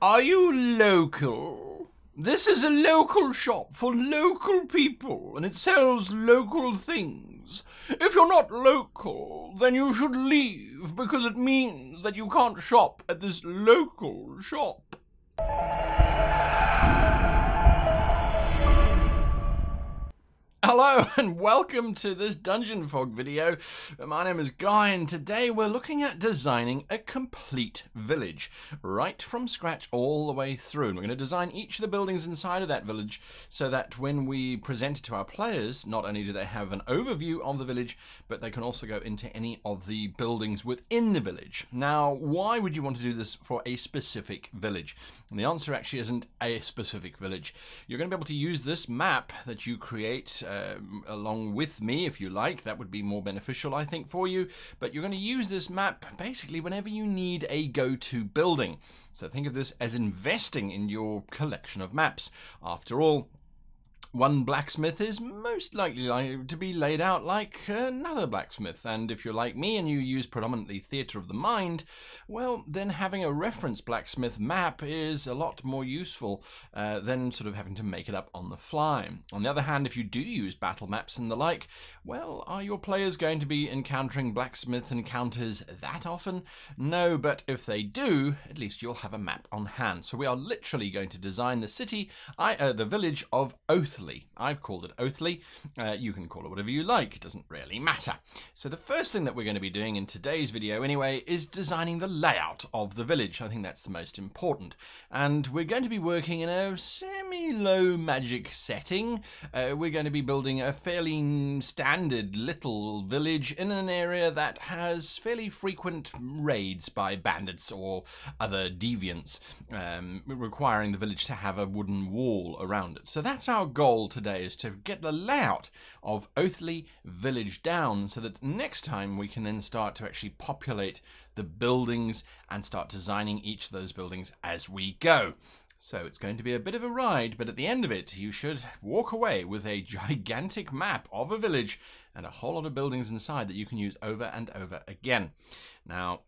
Are you local? This is a local shop for local people and it sells local things. If you're not local, then you should leave because it means that you can't shop at this local shop. Hello and welcome to this Dungeon Fog video. My name is Guy and today we're looking at designing a complete village, right from scratch all the way through. And we're going to design each of the buildings inside of that village so that when we present it to our players, not only do they have an overview of the village, but they can also go into any of the buildings within the village. Now, why would you want to do this for a specific village? And the answer actually isn't a specific village. You're going to be able to use this map that you create uh, along with me if you like. That would be more beneficial, I think, for you. But you're going to use this map basically whenever you need a go-to building. So think of this as investing in your collection of maps. After all, one blacksmith is most likely to be laid out like another blacksmith, and if you're like me and you use predominantly theatre of the mind, well, then having a reference blacksmith map is a lot more useful uh, than sort of having to make it up on the fly. On the other hand, if you do use battle maps and the like, well, are your players going to be encountering blacksmith encounters that often? No, but if they do, at least you'll have a map on hand. So we are literally going to design the city, I, uh, the village of Oath Oathly. I've called it Oathly. Uh, you can call it whatever you like. It doesn't really matter. So the first thing that we're going to be doing in today's video anyway is designing the layout of the village. I think that's the most important. And we're going to be working in a semi-low magic setting. Uh, we're going to be building a fairly standard little village in an area that has fairly frequent raids by bandits or other deviants, um, requiring the village to have a wooden wall around it. So that's our goal goal today is to get the layout of Oathly Village down so that next time we can then start to actually populate the buildings and start designing each of those buildings as we go. So it's going to be a bit of a ride, but at the end of it, you should walk away with a gigantic map of a village and a whole lot of buildings inside that you can use over and over again. Now,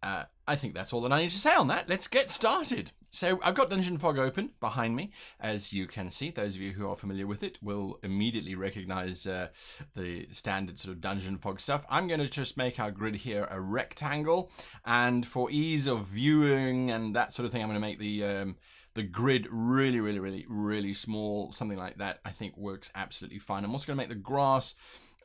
uh, I think that's all that I need to say on that. Let's get started. So I've got Dungeon Fog open behind me, as you can see. Those of you who are familiar with it will immediately recognize uh, the standard sort of Dungeon Fog stuff. I'm going to just make our grid here a rectangle, and for ease of viewing and that sort of thing, I'm going to make the um, the grid really, really, really, really small. Something like that I think works absolutely fine. I'm also going to make the grass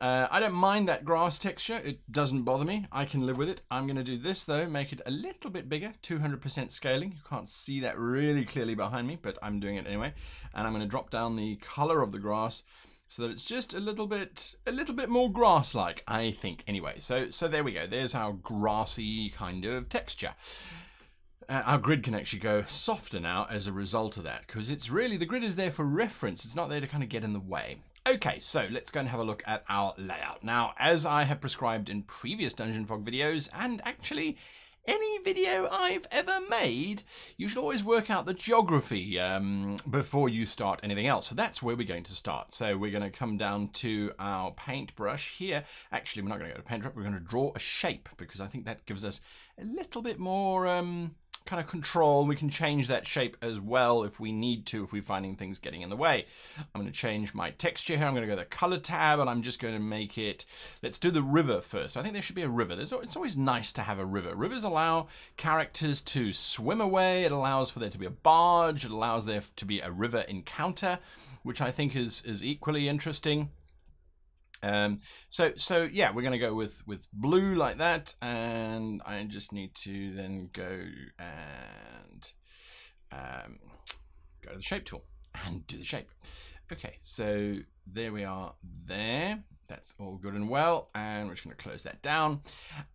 uh, I don't mind that grass texture. It doesn't bother me. I can live with it. I'm going to do this though, make it a little bit bigger, 200% scaling. You can't see that really clearly behind me, but I'm doing it anyway. And I'm going to drop down the color of the grass so that it's just a little bit a little bit more grass-like, I think. Anyway, so so there we go. There's our grassy kind of texture. Uh, our grid can actually go softer now as a result of that because it's really the grid is there for reference it's not there to kind of get in the way Okay, so let's go and have a look at our layout. Now, as I have prescribed in previous Dungeon Fog videos, and actually any video I've ever made, you should always work out the geography um, before you start anything else. So that's where we're going to start. So we're going to come down to our paintbrush here. Actually, we're not going to go to paintbrush. We're going to draw a shape because I think that gives us a little bit more um, kind of control. We can change that shape as well if we need to, if we're finding things getting in the way. I'm going to change my texture here. I'm going to go to the color tab and I'm just going to make it, let's do the river first. I think there should be a river. There's, it's always nice to have a river. Rivers allow characters to swim away. It allows for there to be a barge. It allows there to be a river encounter, which I think is, is equally interesting. Um, so, so yeah, we're going to go with, with blue like that. And I just need to then go and um, go to the shape tool and do the shape. Okay, so there we are there. That's all good and well. And we're just going to close that down.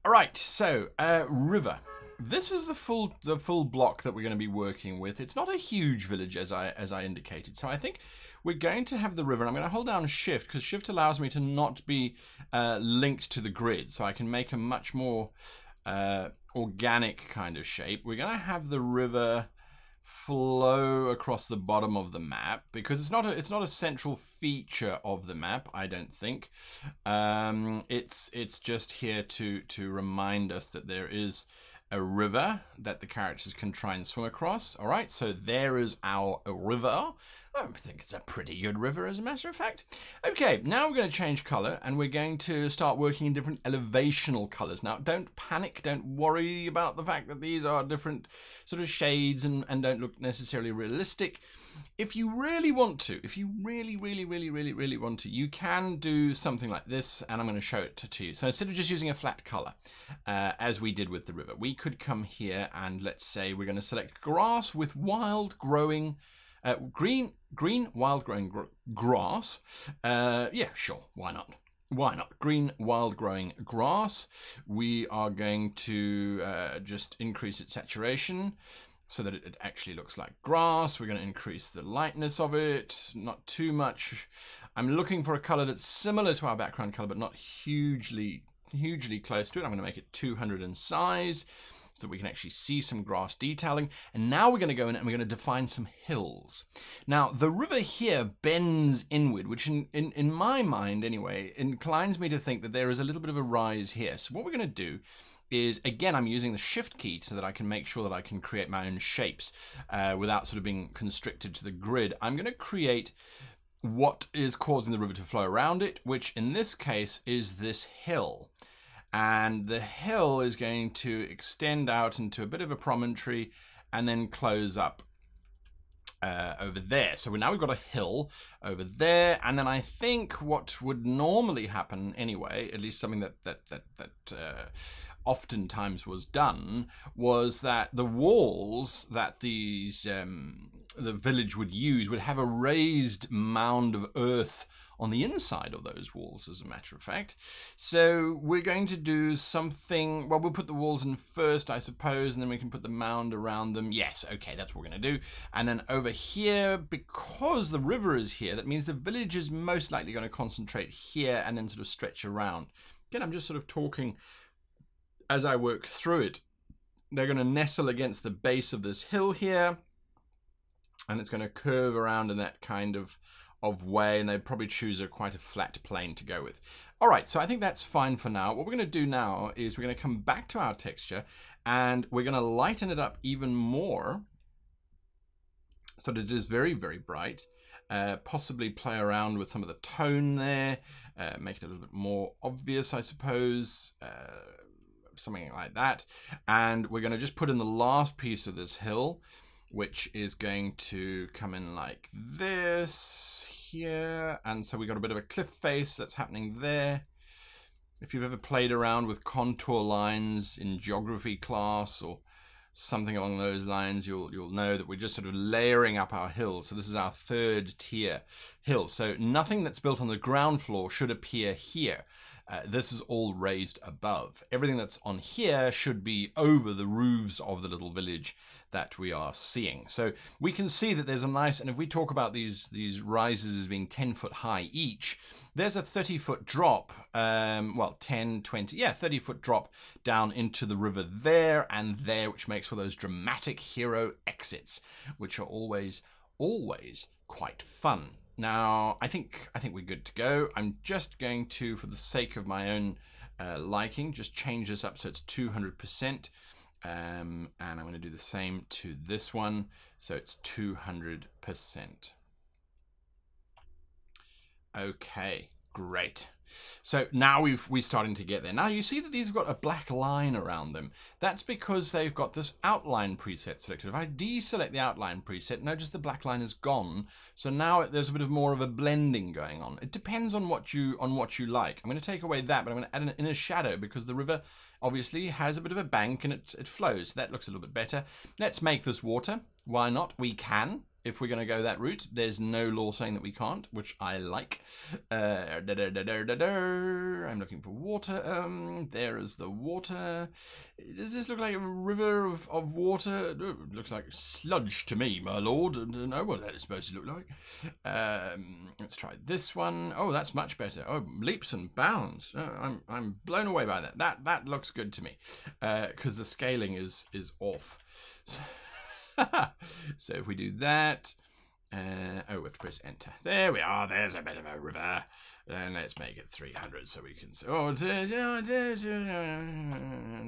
All right, so uh, river this is the full the full block that we're going to be working with. It's not a huge village as I as I indicated. So I think we're going to have the river. And I'm going to hold down shift because shift allows me to not be uh, linked to the grid. So I can make a much more uh, organic kind of shape. We're going to have the river flow across the bottom of the map because it's not a it's not a central feature of the map I don't think um, it's it's just here to to remind us that there is a river that the characters can try and swim across. All right, so there is our river. I think it's a pretty good river, as a matter of fact. Okay, now we're going to change color and we're going to start working in different elevational colors. Now, don't panic, don't worry about the fact that these are different sort of shades and, and don't look necessarily realistic. If you really want to, if you really, really, really, really, really want to, you can do something like this, and I'm going to show it to, you. So instead of just using a flat color, uh, as we did with the river, we could come here and let's say we're going to select grass with wild growing uh, green, green wild growing gr grass. Uh, yeah, sure, why not? Why not? Green wild growing grass. We are going to uh, just increase its saturation so that it actually looks like grass. We're going to increase the lightness of it, not too much. I'm looking for a color that's similar to our background color, but not hugely, hugely close to it. I'm going to make it 200 in size so that we can actually see some grass detailing. And now we're going to go in and we're going to define some hills. Now, the river here bends inward, which in, in, in my mind anyway, inclines me to think that there is a little bit of a rise here. So what we're going to do is again I'm using the shift key so that I can make sure that I can create my own shapes uh, without sort of being constricted to the grid. I'm going to create what is causing the river to flow around it, which in this case is this hill and the hill is going to extend out into a bit of a promontory and then close up uh, over there. So now we've got a hill over there, and then I think what would normally happen anyway, at least something that that that that uh, oftentimes was done, was that the walls that these um, the village would use would have a raised mound of earth on the inside of those walls, as a matter of fact. So we're going to do something, well, we'll put the walls in first, I suppose, and then we can put the mound around them. Yes, okay, that's what we're going to do. And then over here, because the river is here, that means the village is most likely going to concentrate here and then sort of stretch around. Again, I'm just sort of talking as I work through it. They're going to nestle against the base of this hill here, and it's going to curve around in that kind of of way and they'd probably choose a quite a flat plane to go with. All right, so I think that's fine for now. What we're going to do now is we're going to come back to our texture and we're going to lighten it up even more so that it is very, very bright. Uh, possibly play around with some of the tone there, uh, make it a little bit more obvious, I suppose. Uh, something like that. And we're going to just put in the last piece of this hill, which is going to come in like this here. And so we got a bit of a cliff face that's happening there. If you've ever played around with contour lines in geography class or something along those lines, you'll you'll know that we're just sort of layering up our hills. So this is our third tier hill. So nothing that's built on the ground floor should appear here. Uh, this is all raised above. Everything that's on here should be over the roofs of the little village that we are seeing. So we can see that there's a nice, and if we talk about these, these rises as being 10 foot high each, there's a 30 foot drop, um, well, 10, 20, yeah, 30 foot drop down into the river there and there, which makes for those dramatic hero exits, which are always, always quite fun. Now, I think I think we're good to go. I'm just going to, for the sake of my own uh, liking, just change this up so it's 200%. Um, and I'm going to do the same to this one. So it's 200%. Okay, great. So now we've we're starting to get there. Now you see that these have got a black line around them. That's because they've got this outline preset selected. If I deselect the outline preset, notice the black line is gone. So now there's a bit of more of a blending going on. It depends on what you on what you like. I'm going to take away that, but I'm going to add an inner shadow because the river obviously has a bit of a bank and it, it flows. So that looks a little bit better. Let's make this water. Why not? We can if we're going to go that route. There's no law saying that we can't, which I like. Uh, da -da -da I'm looking for water. Um, there is the water. Does this look like a river of, of water? it looks like sludge to me, my lord. I don't know what that is supposed to look like. Um, let's try this one. Oh, that's much better. Oh, leaps and bounds. Oh, I'm I'm blown away by that. That that looks good to me because uh, the scaling is is off. So, so if we do that, Uh, oh, we have to press enter. There we are. There's a bit of a river. Then let's make it 300 so we can. Oh,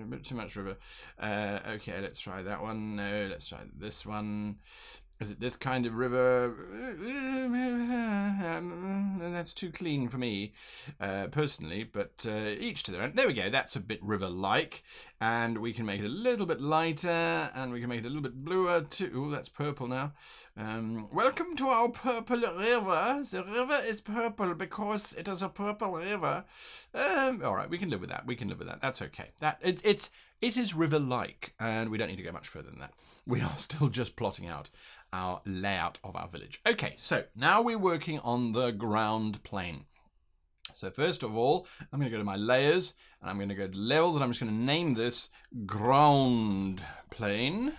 a bit too much river. Uh, okay, let's try that one. No, let's try this one. Is it this kind of river? That's too clean for me, uh, personally, but uh, each to their own. There we go, that's a bit river-like. And we can make it a little bit lighter, and we can make it a little bit bluer too. Ooh, that's purple now. Um, welcome to our purple river. The river is purple because it is a purple river. Um, all right, we can live with that. We can live with that. That's okay. That it, It's it is river-like, and we don't need to go much further than that. We are still just plotting out our layout of our village. Okay, so now we're working on the ground plane. So first of all, I'm going to go to my layers, and I'm going to go to levels, and I'm just going to name this ground plane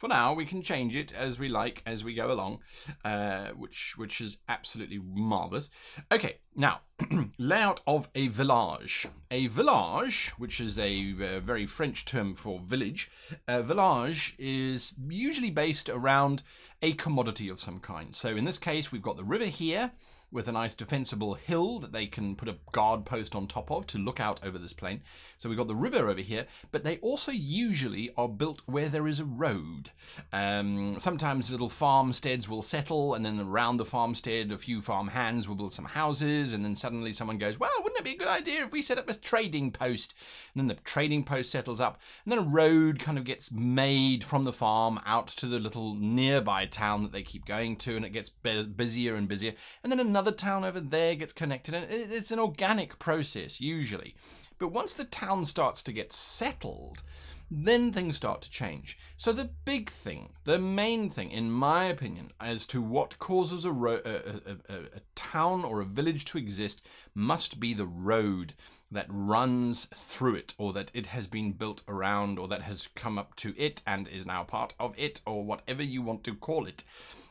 for now, we can change it as we like as we go along, uh, which which is absolutely marvelous. Okay, now layout of a village. A village, which is a uh, very French term for village, a village is usually based around a commodity of some kind. So in this case, we've got the river here with a nice defensible hill that they can put a guard post on top of to look out over this plain. So we've got the river over here, but they also usually are built where there is a road. Um, sometimes little farmsteads will settle, and then around the farmstead, a few farm hands will build some houses, and then suddenly someone goes, well, wouldn't it be a good idea if we set up a trading post? And then the trading post settles up, and then a road kind of gets made from the farm out to the little nearby town that they keep going to, and it gets busier and busier. And then another another town over there gets connected, and it's an organic process usually. But once the town starts to get settled, then things start to change. So the big thing, the main thing, in my opinion, as to what causes a, a, a, a, town or a village to exist must be the road that runs through it, or that it has been built around, or that has come up to it and is now part of it, or whatever you want to call it.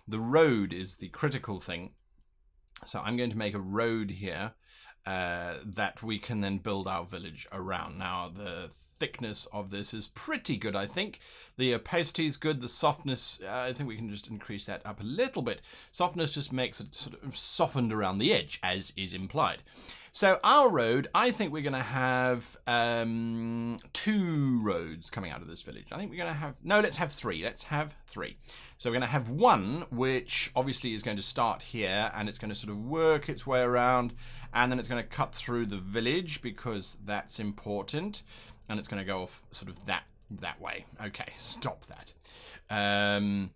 The road is the critical thing so I'm going to make a road here uh, that we can then build our village around. Now the thickness of this is pretty good, I think. The opacity is good. The softness, uh, I think we can just increase that up a little bit. Softness just makes it sort of softened around the edge, as is implied. So our road, I think we're going to have um, two roads coming out of this village. I think we're going to have, no, let's have three. Let's have three. So we're going to have one, which obviously is going to start here and it's going to sort of work its way around and then it's going to cut through the village because that's important and it's going to go off sort of that that way. Okay, stop that. Um,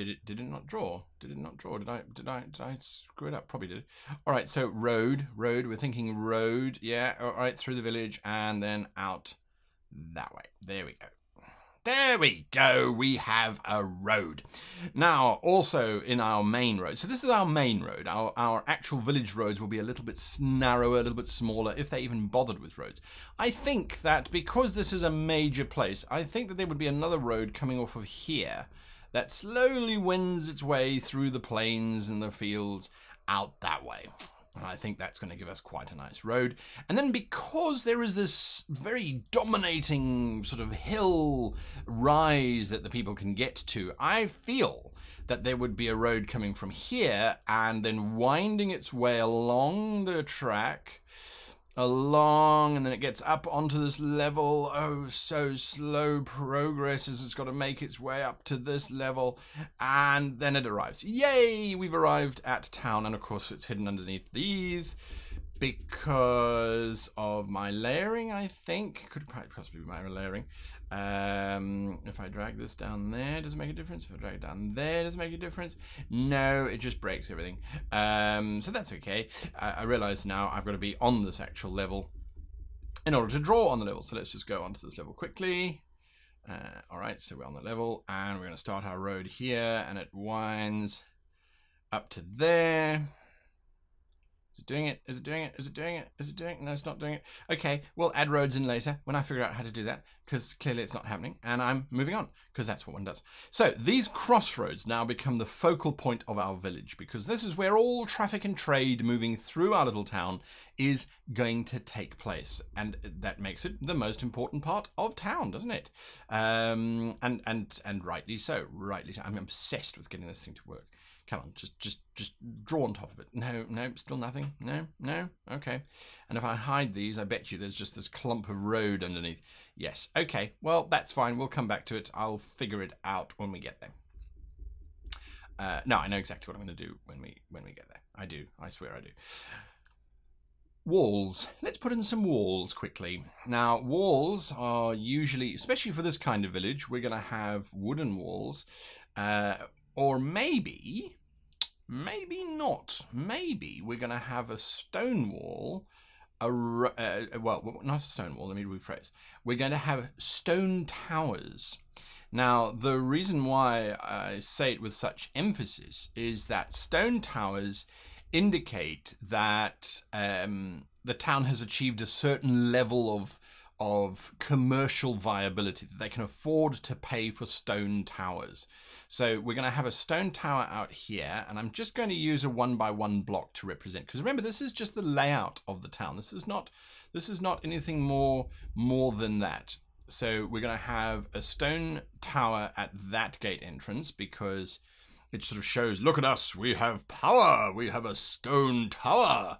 did it did it not draw? Did it not draw? Did I did I did I screw it up? Probably did. All right, so road, road. We're thinking road. Yeah, all right, through the village and then out that way. There we go. There we go, we have a road. Now, also in our main road, so this is our main road, our, our actual village roads will be a little bit narrower, a little bit smaller, if they even bothered with roads. I think that because this is a major place, I think that there would be another road coming off of here that slowly wends its way through the plains and the fields out that way. And I think that's going to give us quite a nice road. And then because there is this very dominating sort of hill rise that the people can get to, I feel that there would be a road coming from here and then winding its way along the track along and then it gets up onto this level. Oh, so slow progress as it's got to make its way up to this level and then it arrives. Yay, we've arrived at town and of course it's hidden underneath these because of my layering, I think. Could possibly be my layering. Um, if I drag this down there, does it make a difference? If I drag it down there, does it make a difference? No, it just breaks everything. Um, so that's okay. I, I realize now I've got to be on this actual level in order to draw on the level. So let's just go onto this level quickly. Uh, all right, so we're on the level and we're going to start our road here and it winds up to there. Is it doing it? Is it doing it? Is it doing it? Is it doing it? No, it's not doing it. Okay, we'll add roads in later when I figure out how to do that. because clearly it's not happening, and I'm moving on because that's what one does. So these crossroads now become the focal point of our village because this is where all traffic and trade moving through our little town is going to take place, and that makes it the most important part of town, doesn't it? Um, and and and rightly so, rightly so. I'm obsessed with getting this thing to work. Come on, just just just draw on top of it. No, no, still nothing. No, no. Okay. And if I hide these, I bet you there's just this clump of road underneath. Yes. Okay. Well, that's fine. We'll come back to it. I'll figure it out when we get there. Uh, no, I know exactly what I'm going to do when we when we get there. I do. I swear I do. Walls. Let's put in some walls quickly. Now, walls are usually, especially for this kind of village, we're going to have wooden walls. Uh, or maybe, maybe not. Maybe we're going to have a stone wall. A, uh, well, not a stone wall, let me rephrase. We're going to have stone towers. Now, the reason why I say it with such emphasis is that stone towers indicate that um, the town has achieved a certain level of of commercial viability that they can afford to pay for stone towers. So we're going to have a stone tower out here, and I'm just going to use a one by one block to represent. Because remember, this is just the layout of the town. This is not this is not anything more more than that. So we're going to have a stone tower at that gate entrance because it sort of shows, look at us, we have power, we have a stone tower.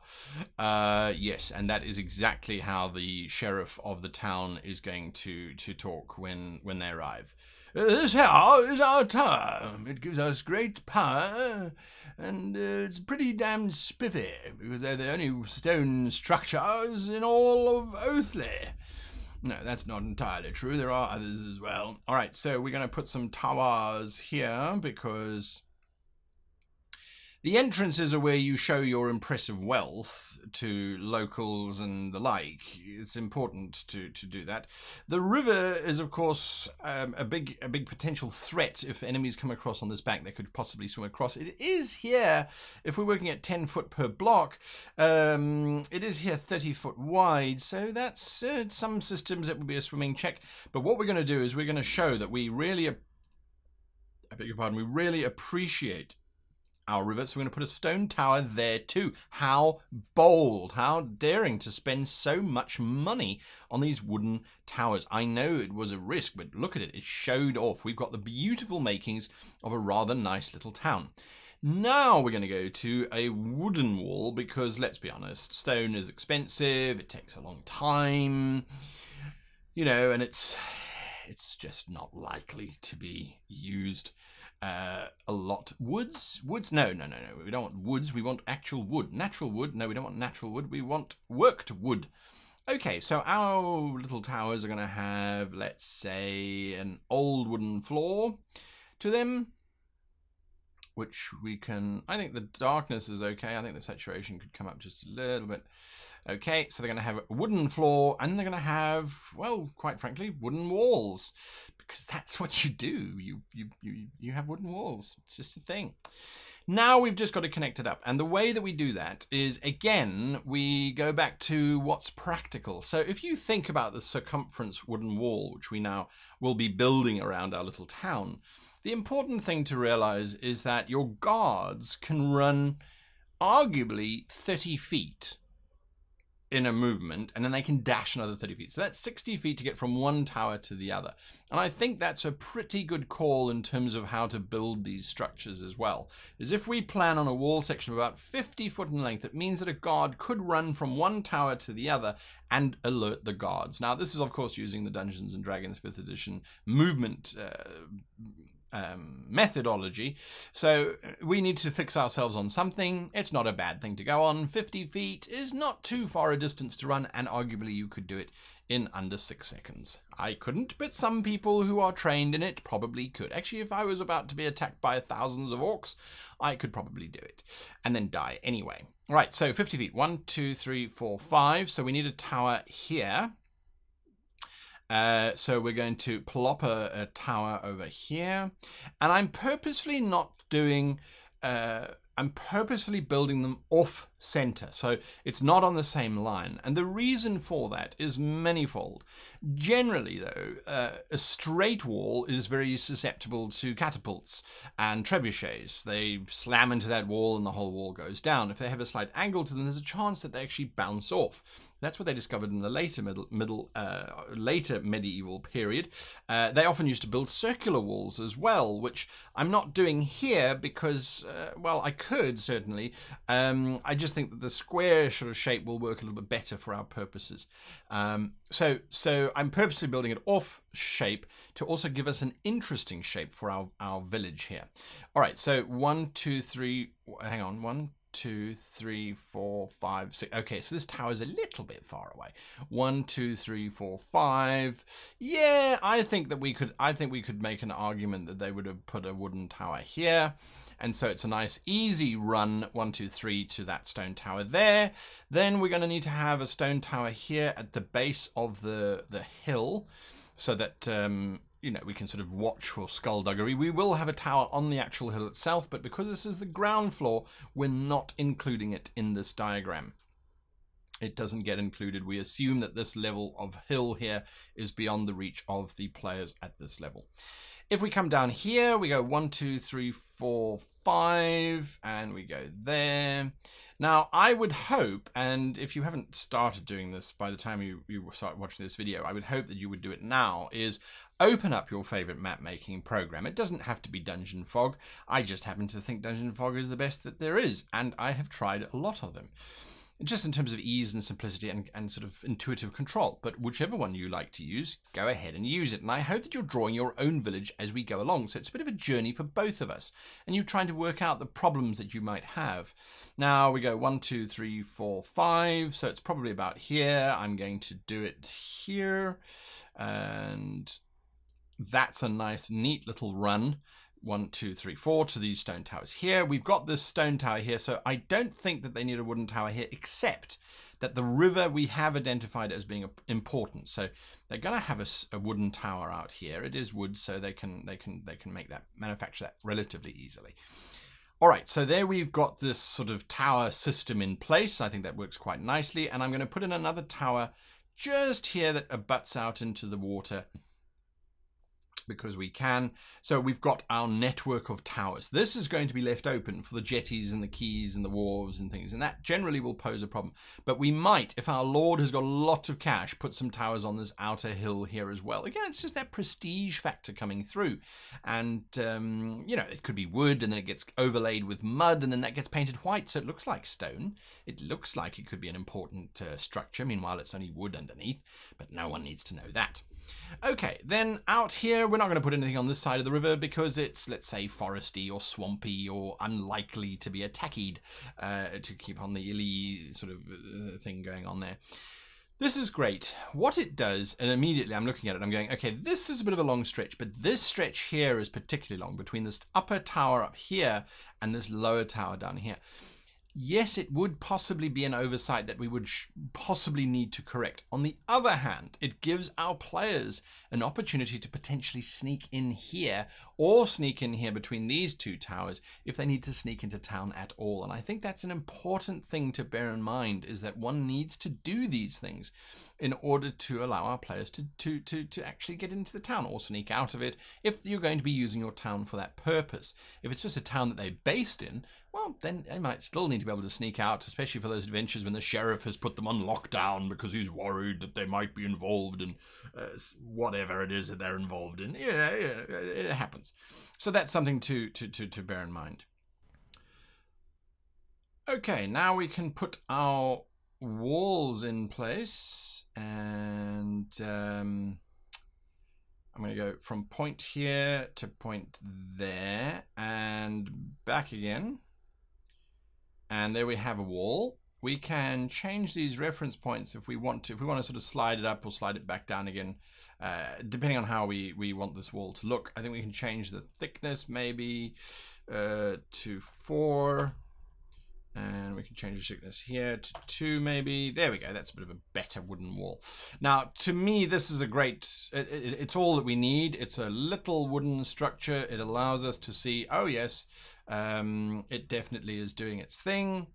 Uh, yes, and that is exactly how the sheriff of the town is going to, to talk when, when they arrive. This here is our tower. It gives us great power, and uh, it's pretty damn spiffy, because they're the only stone structures in all of Oathly. No, that's not entirely true. There are others as well. All right, so we're going to put some towers here because the entrances are where you show your impressive wealth to locals and the like. It's important to, to do that. The river is, of course, um, a big a big potential threat if enemies come across on this bank. They could possibly swim across. It is here, if we're working at 10 foot per block, um, it is here 30 foot wide. So that's uh, some systems it would be a swimming check. But what we're going to do is we're going to show that we really, I beg your pardon, we really appreciate our river. So we're going to put a stone tower there too. How bold, how daring to spend so much money on these wooden towers. I know it was a risk, but look at it. It showed off. We've got the beautiful makings of a rather nice little town. Now we're going to go to a wooden wall because let's be honest, stone is expensive. It takes a long time, you know, and it's it's just not likely to be used uh, a lot. Woods? Woods? No, no, no, no. We don't want woods. We want actual wood. Natural wood? No, we don't want natural wood. We want worked wood. Okay, so our little towers are going to have, let's say, an old wooden floor to them, which we can, I think the darkness is okay. I think the saturation could come up just a little bit. Okay, so they're going to have a wooden floor and they're going to have, well, quite frankly, wooden walls because that's what you do. You, you, you, you have wooden walls. It's just a thing. Now we've just got to connect it up. And the way that we do that is, again, we go back to what's practical. So if you think about the circumference wooden wall, which we now will be building around our little town, the important thing to realize is that your guards can run arguably 30 feet in a movement and then they can dash another 30 feet. So that's 60 feet to get from one tower to the other. And I think that's a pretty good call in terms of how to build these structures as well. Is if we plan on a wall section of about 50 foot in length, it means that a guard could run from one tower to the other and alert the guards. Now this is of course using the Dungeons and Dragons 5th edition movement uh, um, methodology. So we need to fix ourselves on something. It's not a bad thing to go on. 50 feet is not too far a distance to run, and arguably you could do it in under six seconds. I couldn't, but some people who are trained in it probably could. Actually, if I was about to be attacked by thousands of orcs, I could probably do it and then die anyway. Right, so 50 feet. One, two, three, four, five. So we need a tower here. Uh, so we're going to plop a, a, tower over here. And I'm purposely not doing, uh, I'm purposefully building them off center. So it's not on the same line. And the reason for that is manifold. Generally, though, uh, a straight wall is very susceptible to catapults and trebuchets. They slam into that wall and the whole wall goes down. If they have a slight angle to them, there's a chance that they actually bounce off. That's what they discovered in the later middle, middle uh, later medieval period. Uh, they often used to build circular walls as well, which I'm not doing here because, uh, well, I could certainly. Um, I just think that the square sort of shape will work a little bit better for our purposes. Um, so, so I'm purposely building it off shape to also give us an interesting shape for our, our village here. All right, so one, two, three, hang on, one, two, three, four, five, six. Okay, so this tower is a little bit far away. One, two, three, four, five. Yeah, I think that we could. I think we could make an argument that they would have put a wooden tower here, and so it's a nice easy run. One, two, three to that stone tower there. Then we're going to need to have a stone tower here at the base of the the hill, so that um, you know, we can sort of watch for skullduggery. We will have a tower on the actual hill itself, but because this is the ground floor, we're not including it in this diagram. It doesn't get included. We assume that this level of hill here is beyond the reach of the players at this level. If we come down here, we go one, two, three, four, five, and we go there. Now, I would hope, and if you haven't started doing this by the time you, you start watching this video, I would hope that you would do it now, is open up your favorite map making program. It doesn't have to be Dungeon Fog. I just happen to think Dungeon Fog is the best that there is, and I have tried a lot of them just in terms of ease and simplicity and, and sort of intuitive control. But whichever one you like to use, go ahead and use it. And I hope that you're drawing your own village as we go along. So it's a bit of a journey for both of us. And you're trying to work out the problems that you might have. Now we go one, two, three, four, five. So it's probably about here. I'm going to do it here. And that's a nice, neat little run one, two, three, four to these stone towers here. We've got this stone tower here, so I don't think that they need a wooden tower here, except that the river we have identified as being important. So they're going to have a, a, wooden tower out here. It is wood, so they can they can they can make that manufacture that relatively easily. All right, so there we've got this sort of tower system in place. I think that works quite nicely, and I'm going to put in another tower just here that abuts out into the water because we can. So we've got our network of towers. This is going to be left open for the jetties and the quays and the wharves and things, and that generally will pose a problem. But we might, if our lord has got a lot of cash, put some towers on this outer hill here as well. Again, it's just that prestige factor coming through. And, um, you know, it could be wood and then it gets overlaid with mud and then that gets painted white so it looks like stone. It looks like it could be an important uh, structure. Meanwhile, it's only wood underneath, but no one needs to know that. Okay, then out here, we're not going to put anything on this side of the river because it's, let's say, foresty or swampy or unlikely to be attacked uh, to keep on the illy sort of uh, thing going on there. This is great. What it does, and immediately I'm looking at it, I'm going, okay, this is a bit of a long stretch, but this stretch here is particularly long between this upper tower up here and this lower tower down here yes, it would possibly be an oversight that we would possibly need to correct. On the other hand, it gives our players an opportunity to potentially sneak in here or sneak in here between these two towers if they need to sneak into town at all. And I think that's an important thing to bear in mind is that one needs to do these things in order to allow our players to, to, to, to actually get into the town or sneak out of it if you're going to be using your town for that purpose. If it's just a town that they're based in, well, then they might still need to be able to sneak out, especially for those adventures when the sheriff has put them on lockdown because he's worried that they might be involved in uh, whatever it is that they're involved in. Yeah, yeah, it happens. So that's something to, to, to, to bear in mind. Okay, now we can put our walls in place and um, I'm going to go from point here to point there and back again. And there we have a wall. We can change these reference points if we want to. If we want to sort of slide it up or slide it back down again, uh, depending on how we, we want this wall to look. I think we can change the thickness maybe uh, to 4 And we can change the thickness here to two, maybe. There we go. That's a bit of a better wooden wall. Now, to me, this is a great, it, it, it's all that we need. It's a little wooden structure. It allows us to see, oh yes, um, it definitely is doing its thing.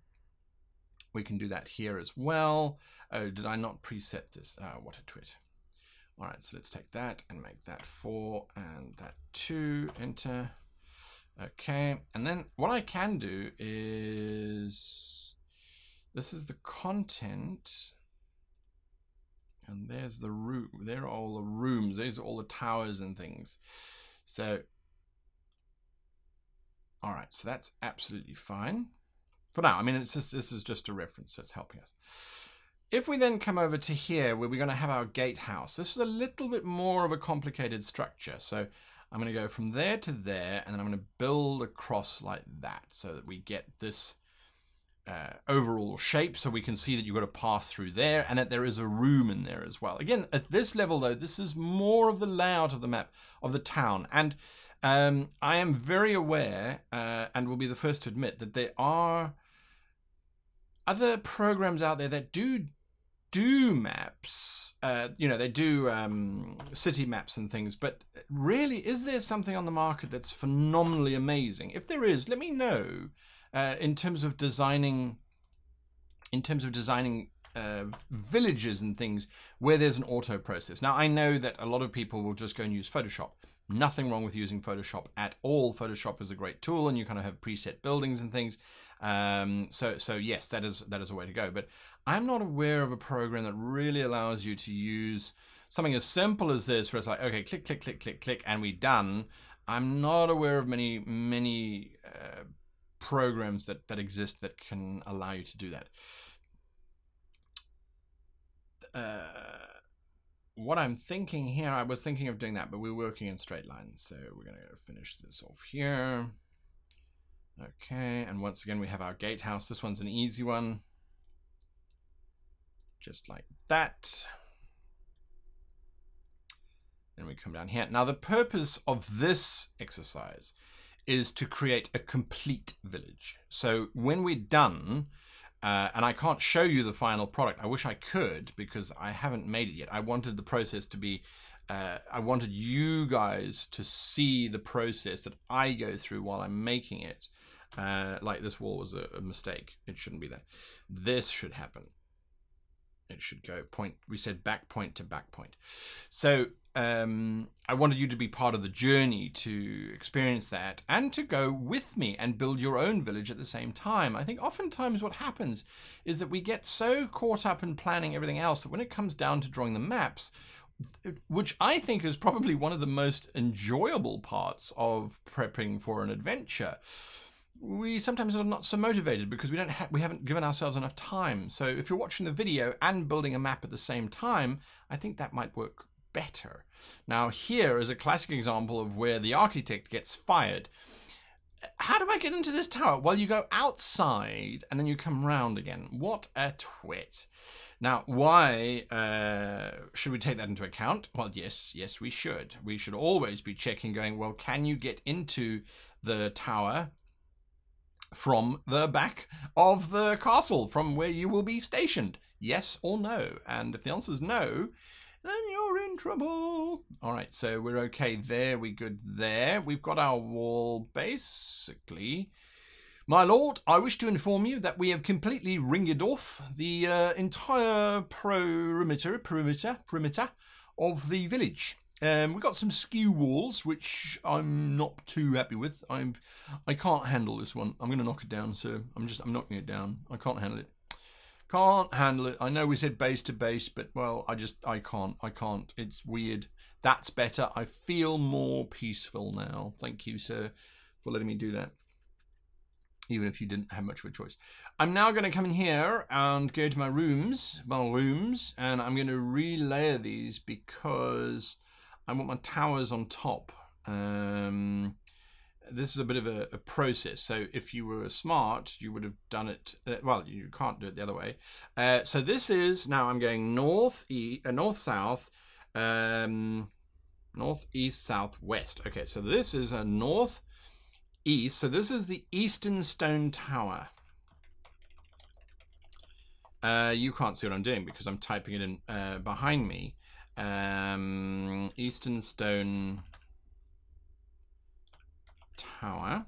We can do that here as well. Oh, did I not preset this? Oh, what a twit. All right, so let's take that and make that four and that two, enter. Okay, and then what I can do is, this is the content, and there's the room, there are all the rooms, these are all the towers and things. So, all right, so that's absolutely fine. For now, I mean, it's just, this is just a reference, so it's helping us. If we then come over to here, where we're going to have our gatehouse, this is a little bit more of a complicated structure. So I'm going to go from there to there, and then I'm going to build across like that so that we get this uh, overall shape so we can see that you've got to pass through there and that there is a room in there as well. Again, at this level though, this is more of the layout of the map of the town. And um, I am very aware uh, and will be the first to admit that there are other programs out there that do do maps uh, you know, they do um, city maps and things, but really, is there something on the market that's phenomenally amazing? If there is, let me know uh, in terms of designing, in terms of designing uh, villages and things where there's an auto process. Now, I know that a lot of people will just go and use Photoshop. Nothing wrong with using Photoshop at all. Photoshop is a great tool, and you kind of have preset buildings and things. Um, so, so yes, that is that is a way to go. But I'm not aware of a program that really allows you to use something as simple as this, where it's like, okay, click, click, click, click, click, and we're done. I'm not aware of many, many uh, programs that, that exist that can allow you to do that. Uh, what I'm thinking here, I was thinking of doing that, but we're working in straight lines. So we're going to finish this off here. Okay, and once again, we have our gatehouse. This one's an easy one. Just like that. Then we come down here. Now, the purpose of this exercise is to create a complete village. So when we're done, uh, and I can't show you the final product. I wish I could because I haven't made it yet. I wanted the process to be, uh, I wanted you guys to see the process that I go through while I'm making it. Uh, like this wall was a, a, mistake. It shouldn't be there. This should happen. It should go point. We said back point to back point. So um, I wanted you to be part of the journey to experience that and to go with me and build your own village at the same time. I think oftentimes what happens is that we get so caught up in planning everything else that when it comes down to drawing the maps, which I think is probably one of the most enjoyable parts of prepping for an adventure we sometimes are not so motivated because we don't ha we haven't given ourselves enough time. So if you're watching the video and building a map at the same time, I think that might work better. Now here is a classic example of where the architect gets fired. How do I get into this tower? Well, you go outside and then you come round again. What a twit. Now, why uh, should we take that into account? Well, yes, yes, we should. We should always be checking going, well, can you get into the tower from the back of the castle from where you will be stationed? Yes or no? And if the answer is no, then you're in trouble. All right, so we're okay there. We good there. We've got our wall basically. My lord, I wish to inform you that we have completely ringed off the uh, entire perimeter, perimeter, perimeter of the village. Um, we've got some skew walls, which I'm not too happy with. I'm, I can't handle this one. I'm going to knock it down, so I'm just, I'm knocking it down. I can't handle it. Can't handle it. I know we said base to base, but well, I just, I can't, I can't. It's weird. That's better. I feel more peaceful now. Thank you, sir, for letting me do that. Even if you didn't have much of a choice. I'm now going to come in here and go to my rooms, my rooms, and I'm going to relayer these because I want my towers on top. Um, this is a bit of a, a, process. So if you were smart, you would have done it. Uh, well, you can't do it the other way. Uh, so this is now I'm going north, e uh, north, south, um, north, east, south, west. Okay, so this is a north, east. So this is the Eastern Stone Tower. Uh, you can't see what I'm doing because I'm typing it in uh, behind me. Um, Eastern Stone Tower.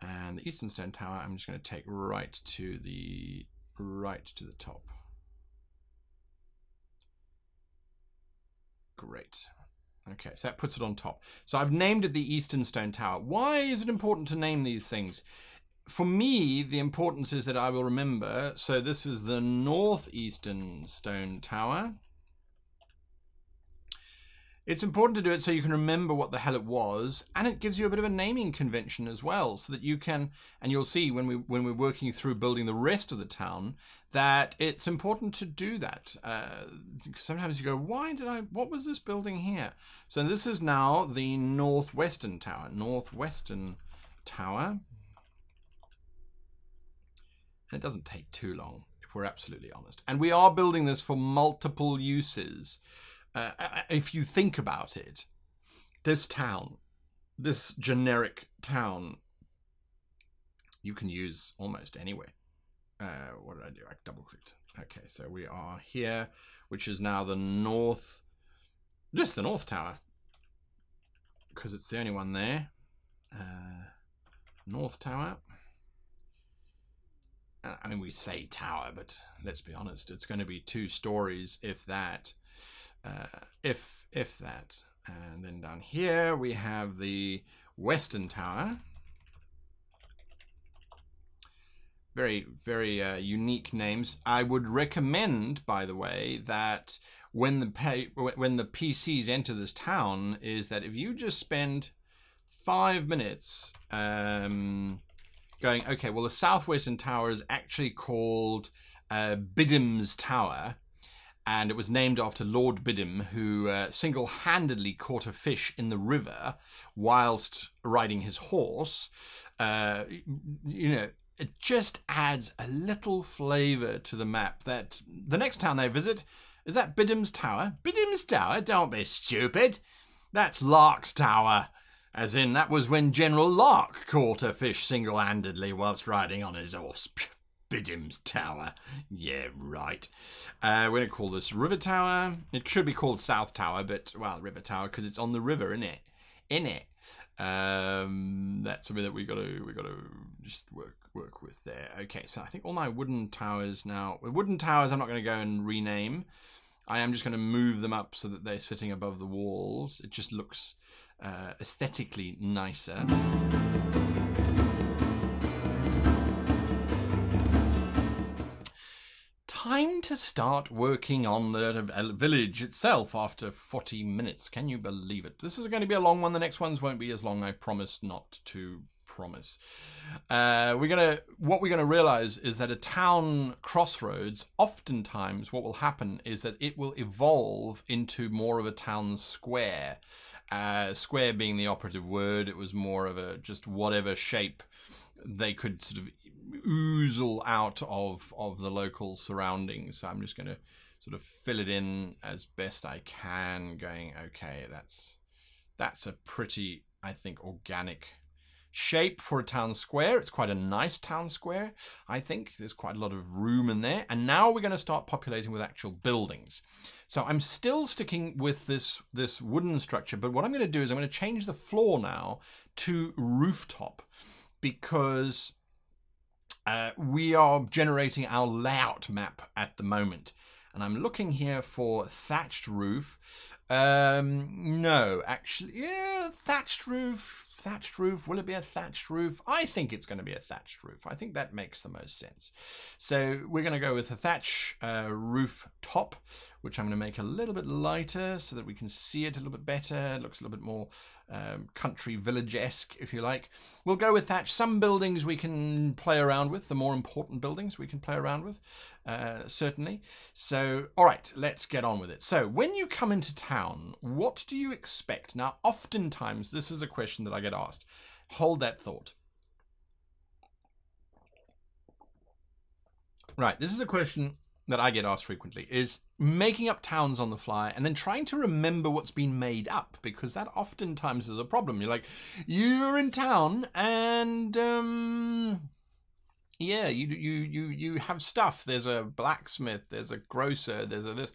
And the Eastern Stone Tower, I'm just going to take right to the right to the top. Great. Okay, so that puts it on top. So I've named it the Eastern Stone Tower. Why is it important to name these things? For me, the importance is that I will remember. So this is the Northeastern Stone Tower. It's important to do it so you can remember what the hell it was, and it gives you a bit of a naming convention as well, so that you can, and you'll see when we when we're working through building the rest of the town, that it's important to do that. Uh, sometimes you go, why did I? What was this building here? So this is now the northwestern tower. Northwestern tower. And it doesn't take too long, if we're absolutely honest. And we are building this for multiple uses. Uh, if you think about it, this town, this generic town, you can use almost anywhere. Uh, what did I do? I double clicked. Okay, so we are here, which is now the north, just the north tower, because it's the only one there. Uh, north tower. I mean, we say tower, but let's be honest, it's going to be two stories, if that uh, if if that. And then down here we have the Western Tower. Very, very uh, unique names. I would recommend, by the way, that when the pay, when the PCs enter this town, is that if you just spend five minutes um, going, okay, well, the Southwestern Tower is actually called uh, Tower and it was named after Lord Biddem, who uh, single handedly caught a fish in the river whilst riding his horse. Uh, you know, it just adds a little flavour to the map that the next town they visit is that Biddem's Tower. Biddem's Tower? Don't be stupid. That's Lark's Tower. As in, that was when General Lark caught a fish single handedly whilst riding on his horse. Biddem's Tower. Yeah, right. Uh, we're going to call this River Tower. It should be called South Tower, but, well, River Tower because it's on the river, isn't it? In it. Um, that's something that we got to we got to just work work with there. Okay, so I think all my wooden towers now. Wooden towers, I'm not going to go and rename. I am just going to move them up so that they're sitting above the walls. It just looks uh, aesthetically nicer. time to start working on the village itself after 40 minutes. Can you believe it? This is going to be a long one. The next ones won't be as long. I promise not to promise. Uh, we're gonna what we're gonna realize is that a town crossroads, oftentimes, what will happen is that it will evolve into more of a town square. Uh, square being the operative word, it was more of a just whatever shape they could sort of oozle out of of the local surroundings. So I'm just to sort of fill it in as best I can, going, okay, that's that's a pretty, I think, organic shape for a town square. It's quite a nice town square, I think. There's quite a lot of room in there. And now we're going to start populating with actual buildings. So I'm still sticking with this, this wooden structure, but what I'm going to do is I'm going to change the floor now to rooftop because uh, we are generating our layout map at the moment. And I'm looking here for thatched roof. Um, no, actually, yeah, thatched roof, thatched roof. Will it be a thatched roof? I think it's going to be a thatched roof. I think that makes the most sense. So we're going to go with a thatch uh, roof top, which I'm going to make a little bit lighter so that we can see it a little bit better. It looks a little bit more um, country village-esque, if you like. We'll go with thatch. Some buildings we can play around with. The more important buildings we can play around with, uh, certainly. So, all right, let's get on with it. So, when you come into town, what do you expect? Now, oftentimes, this is a question that I get asked. Hold that thought. Right, this is a question that I get asked frequently is making up towns on the fly and then trying to remember what's been made up because that oftentimes is a problem. You're like, you're in town and um, yeah, you you you you have stuff. There's a blacksmith, there's a grocer, there's a this.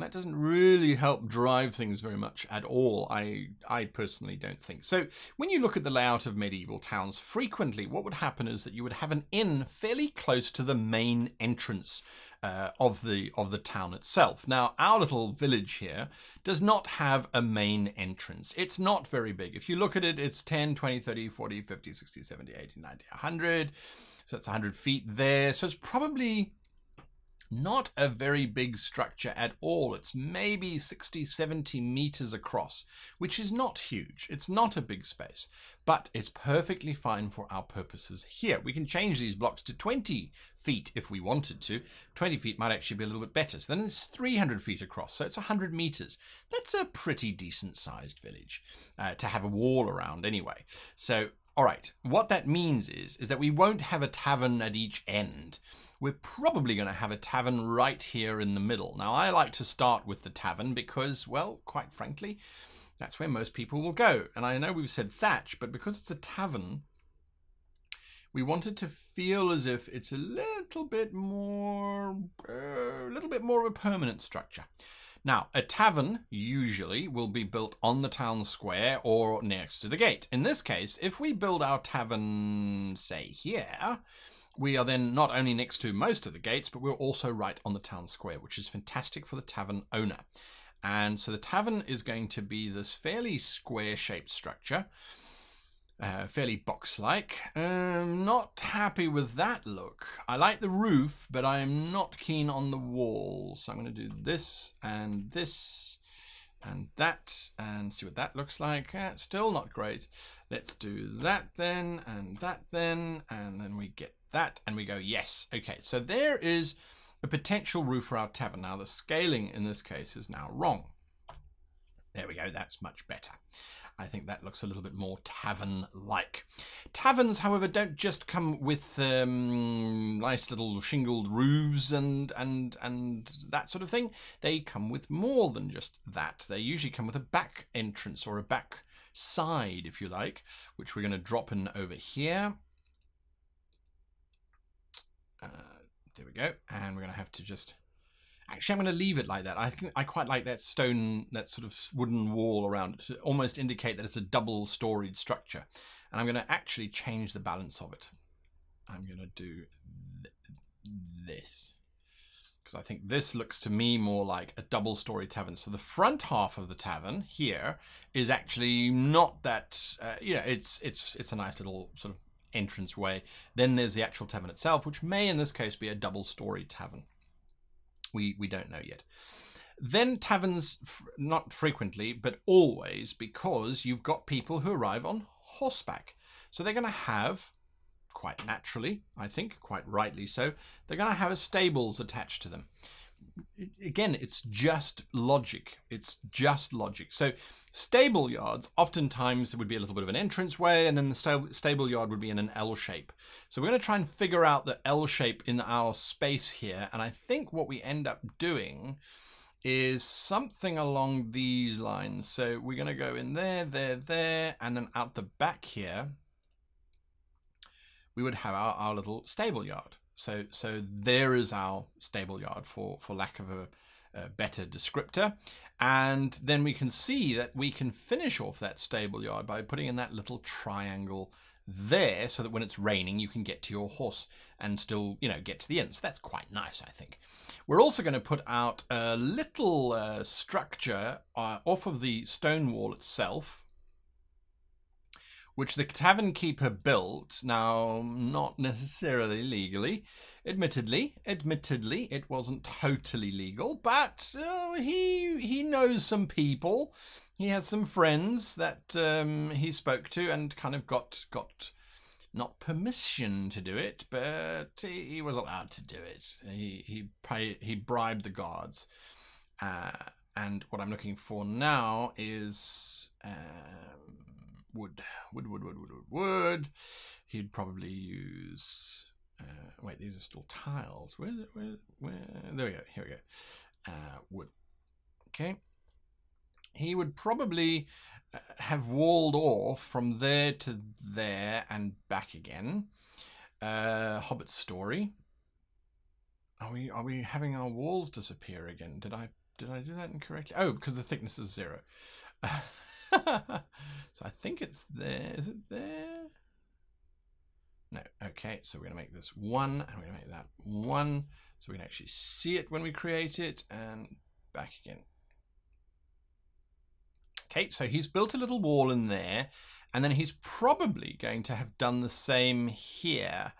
That doesn't really help drive things very much at all. I I personally don't think. So when you look at the layout of medieval towns, frequently what would happen is that you would have an inn fairly close to the main entrance uh, of the of the town itself. Now, our little village here does not have a main entrance. It's not very big. If you look at it, it's 10, 20, 30, 40, 50, 60, 70, 80, 90, 100. So it's 100 feet there. So it's probably not a very big structure at all. It's maybe 60, 70 meters across, which is not huge. It's not a big space, but it's perfectly fine for our purposes here. We can change these blocks to 20 feet if we wanted to. 20 feet might actually be a little bit better. So then it's 300 feet across, so it's 100 meters. That's a pretty decent sized village uh, to have a wall around anyway. So all right, what that means is, is that we won't have a tavern at each end. We're probably going to have a tavern right here in the middle. Now, I like to start with the tavern because, well, quite frankly, that's where most people will go. And I know we've said thatch, but because it's a tavern, we wanted to feel as if it's a little bit more, uh, a little bit more of a permanent structure. Now, a tavern usually will be built on the town square or next to the gate. In this case, if we build our tavern, say here, we are then not only next to most of the gates, but we're also right on the town square, which is fantastic for the tavern owner. And so the tavern is going to be this fairly square-shaped structure uh, fairly box-like. Um, not happy with that look. I like the roof, but I'm not keen on the walls. So I'm going to do this and this and that and see what that looks like. Uh, still not great. Let's do that then and that then and then we get that and we go yes. Okay, so there is a potential roof for our tavern. Now the scaling in this case is now wrong. There we go, that's much better. I think that looks a little bit more tavern-like. Taverns, however, don't just come with um, nice little shingled roofs and, and, and that sort of thing. They come with more than just that. They usually come with a back entrance or a back side, if you like, which we're going to drop in over here. Uh, there we go. And we're going to have to just Actually, I'm going to leave it like that. I think I quite like that stone, that sort of wooden wall around it to almost indicate that it's a double-storied structure. And I'm going to actually change the balance of it. I'm going to do th this. Because I think this looks to me more like a double-story tavern. So the front half of the tavern here is actually not that, uh, you know, it's, it's, it's a nice little sort of entrance way. Then there's the actual tavern itself, which may in this case be a double-story tavern. We, we don't know yet. Then taverns, not frequently, but always, because you've got people who arrive on horseback. So they're going to have, quite naturally, I think, quite rightly so, they're going to have stables attached to them again, it's just logic. It's just logic. So stable yards, oftentimes it would be a little bit of an entrance way, and then the stable yard would be in an L shape. So we're going to try and figure out the L shape in our space here. And I think what we end up doing is something along these lines. So we're going to go in there, there, there, and then out the back here, we would have our, our little stable yard. So, so there is our stable yard for, for lack of a, a better descriptor. And then we can see that we can finish off that stable yard by putting in that little triangle there so that when it's raining you can get to your horse and still you know get to the inn so that's quite nice I think we're also going to put out a little uh, structure uh, off of the stone wall itself which the tavern keeper built, now not necessarily legally. Admittedly, admittedly, it wasn't totally legal, but uh, he he knows some people. He has some friends that um, he spoke to and kind of got got not permission to do it, but he, he was allowed to do it. He he pay, he bribed the guards. Uh, and what I'm looking for now is. Um, wood, wood, wood, wood, wood, wood, wood. He'd probably use. Uh, wait, these are still tiles. Where, where, where? There we go. Here we go. Uh, wood. Okay. He would probably uh, have walled off from there to there and back again. Uh, Hobbit story. Are we are we having our walls disappear again? Did I did I do that incorrectly? Oh, because the thickness is zero. so I think it's there. Is it there? No. Okay, so we're going to make this one, and we're going to make that one, so we can actually see it when we create it, and back again. Okay, so he's built a little wall in there, and then he's probably going to have done the same here.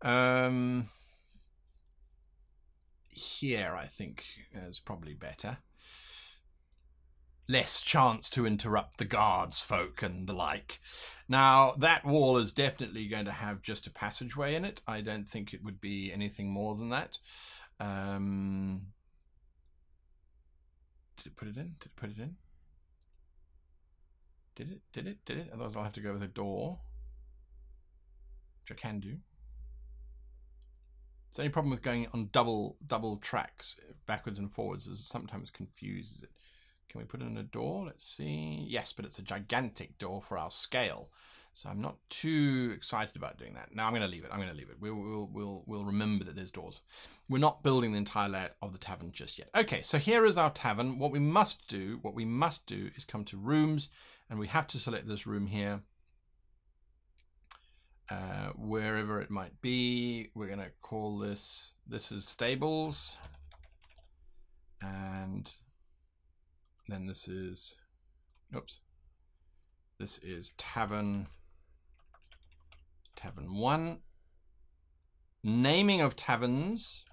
Um, here, I think, is probably better. Less chance to interrupt the guards folk and the like. Now, that wall is definitely going to have just a passageway in it. I don't think it would be anything more than that. Um, did it put it in? Did it put it in? Did it? Did it? Did it? Otherwise, I'll have to go with a door, which I can do. It's the only problem with going on double double tracks backwards and forwards is sometimes confuses it. Can we put in a door? Let's see. Yes, but it's a gigantic door for our scale. So I'm not too excited about doing that. Now I'm going to leave it. I'm going to leave it. We'll, we'll, we'll, we'll remember that there's doors. We're not building the entire layout of the tavern just yet. Okay, so here is our tavern. What we must do, what we must do is come to rooms and we have to select this room here uh, wherever it might be. We're going to call this, this is stables. And then this is, oops, this is tavern, tavern one. Naming of taverns.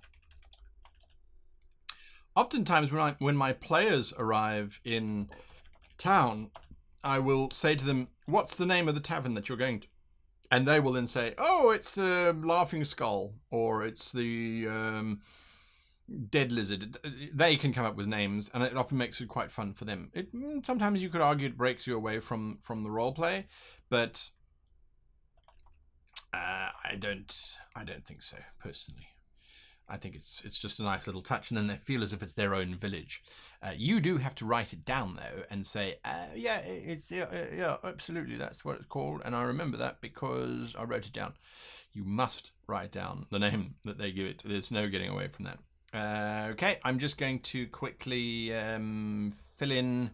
Oftentimes when, I, when my players arrive in town, I will say to them, what's the name of the tavern that you're going to? and they will then say, "Oh, it's the laughing skull," or "It's the um, dead lizard." They can come up with names, and it often makes it quite fun for them. It mm, sometimes you could argue it breaks you away from from the role play, but uh, I don't. I don't think so personally. I think it's it's just a nice little touch, and then they feel as if it's their own village. Uh, you do have to write it down though, and say, uh, "Yeah, it's yeah, uh, yeah, absolutely, that's what it's called," and I remember that because I wrote it down. You must write down the name that they give it. There's no getting away from that. Uh, okay, I'm just going to quickly um, fill in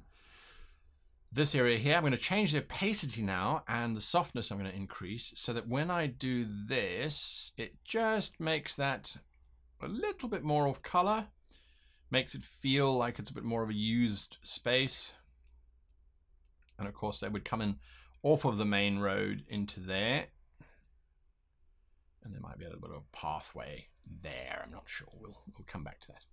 this area here. I'm going to change the opacity now and the softness I'm going to increase so that when I do this, it just makes that a little bit more of color. Makes it feel like it's a bit more of a used space. And of course they would come in off of the main road into there. And there might be a little bit of a pathway there. I'm not sure. We'll, we'll come back to that.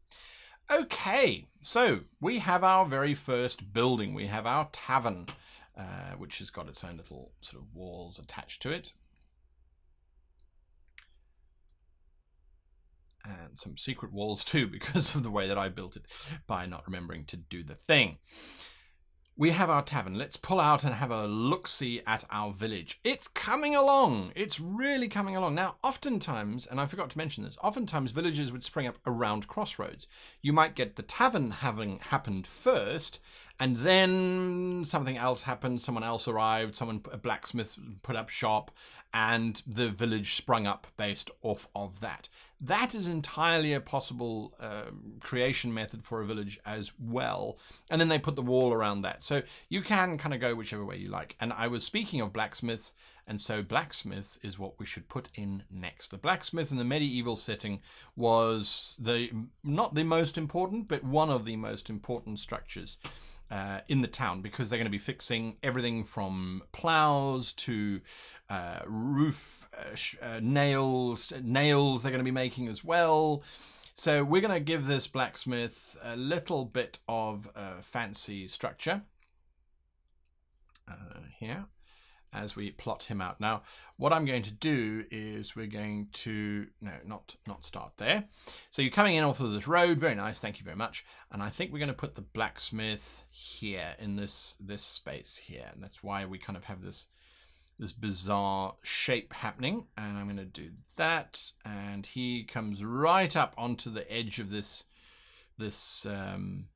Okay, so we have our very first building. We have our tavern, uh, which has got its own little sort of walls attached to it. and some secret walls too because of the way that I built it by not remembering to do the thing. We have our tavern. Let's pull out and have a look-see at our village. It's coming along. It's really coming along. Now, oftentimes, and I forgot to mention this, oftentimes villages would spring up around crossroads. You might get the tavern having happened first, and then something else happened. Someone else arrived. Someone, a blacksmith, put up shop, and the village sprung up based off of that. That is entirely a possible um, creation method for a village as well. And then they put the wall around that. So you can kind of go whichever way you like. And I was speaking of blacksmiths, and so blacksmiths is what we should put in next. The blacksmith in the medieval setting was the not the most important, but one of the most important structures uh, in the town because they're going to be fixing everything from plows to uh, roof uh, uh nails, nails they're going to be making as well. So we're going to give this blacksmith a little bit of fancy structure uh, here as we plot him out. Now, what I'm going to do is we're going to, no, not, not start there. So you're coming in off of this road. Very nice. Thank you very much. And I think we're going to put the blacksmith here in this, this space here. And that's why we kind of have this, this bizarre shape happening. And I'm going to do that. And he comes right up onto the edge of this, this um,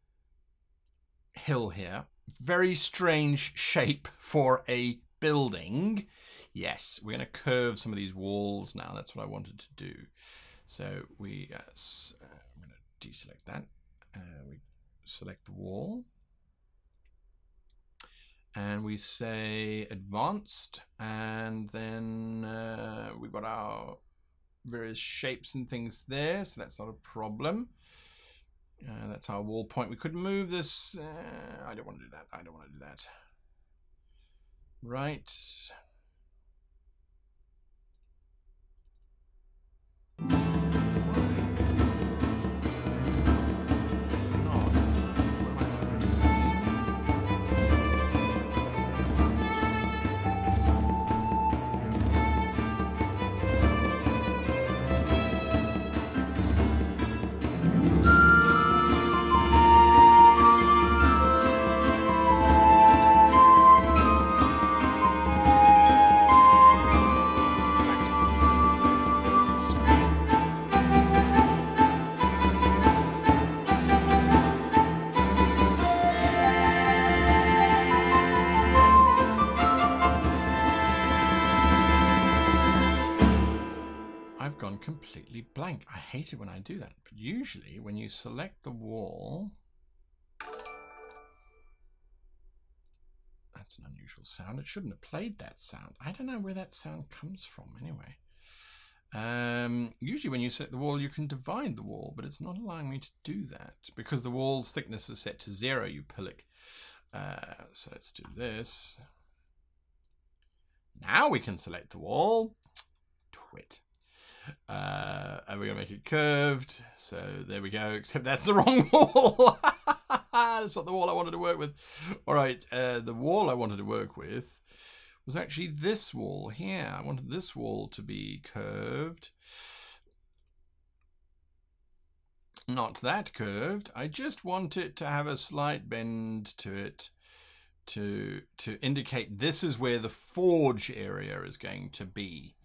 hill here. Very strange shape for a building. Yes, we're going to curve some of these walls now. That's what I wanted to do. So we, uh, I'm going to deselect that. Uh, we select the wall. And we say advanced. And then uh, we've got our various shapes and things there. So that's not a problem. Uh, that's our wall point. We could move this. Uh, I don't want to do that. I don't want to do that. Right. Completely blank. I hate it when I do that. But usually when you select the wall, that's an unusual sound. It shouldn't have played that sound. I don't know where that sound comes from anyway. Um, usually when you set the wall, you can divide the wall, but it's not allowing me to do that because the wall's thickness is set to zero, you pillock. Uh, so let's do this. Now we can select the wall. Twit. Uh, and we're going to make it curved. So there we go, except that's the wrong wall. that's not the wall I wanted to work with. All right, uh, the wall I wanted to work with was actually this wall here. I wanted this wall to be curved. Not that curved. I just want it to have a slight bend to it to to indicate this is where the forge area is going to be.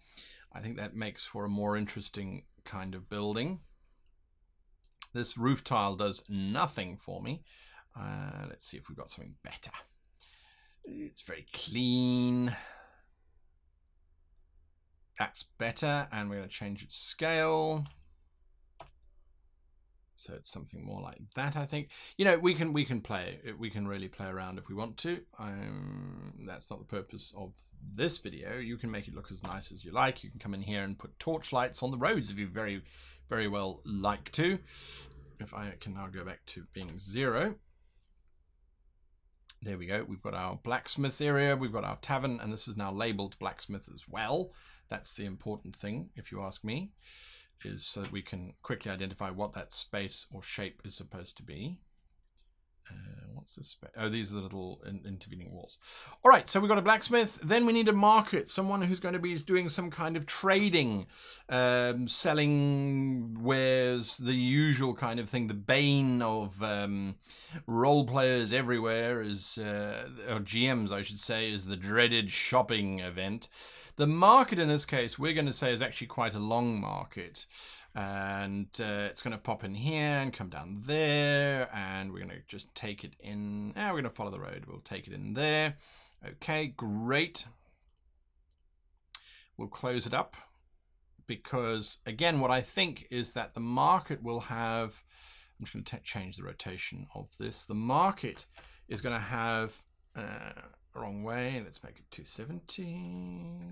I think that makes for a more interesting kind of building. This roof tile does nothing for me. Uh, let's see if we've got something better. It's very clean. That's better, and we're going to change its scale. So it's something more like that, I think. You know, we can we can play we can really play around if we want to. Um, that's not the purpose of this video, you can make it look as nice as you like. You can come in here and put torch lights on the roads if you very, very well like to. If I can now go back to being zero. There we go. We've got our blacksmith area. We've got our tavern, and this is now labeled blacksmith as well. That's the important thing, if you ask me, is so that we can quickly identify what that space or shape is supposed to be. Uh, what's this? Oh, these are the little in intervening walls. All right, so we've got a blacksmith. Then we need a market, someone who's going to be doing some kind of trading, um, selling wares, the usual kind of thing. The bane of um, role players everywhere is, uh, or GMs, I should say, is the dreaded shopping event. The market in this case, we're going to say, is actually quite a long market. And uh, it's going to pop in here and come down there and we're going to just take it in ah, we're going to follow the road. We'll take it in there. Okay great. We'll close it up because again what I think is that the market will have I'm just going to change the rotation of this. The market is going to have uh, wrong way let's make it 270